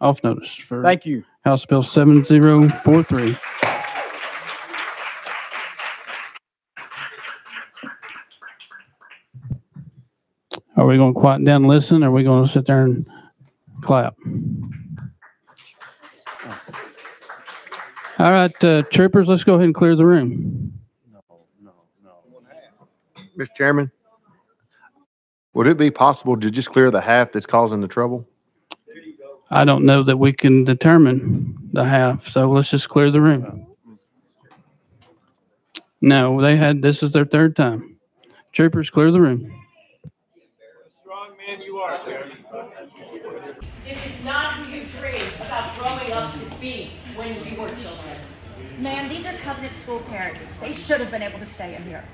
off notice for Thank you. House Bill 7043. Are we going to quiet down and listen, or are we going to sit there and clap? All right, uh, troopers, let's go ahead and clear the room. Mr. Chairman, would it be possible to just clear the half that's causing the trouble? I don't know that we can determine the half, so let's just clear the room. No, they had, this is their third time. Troopers, clear the room. Strong man you are, sir. This is not who you dreamed about growing up to be when you were children. Ma'am, these are Covenant school parents. They should have been able to stay in here.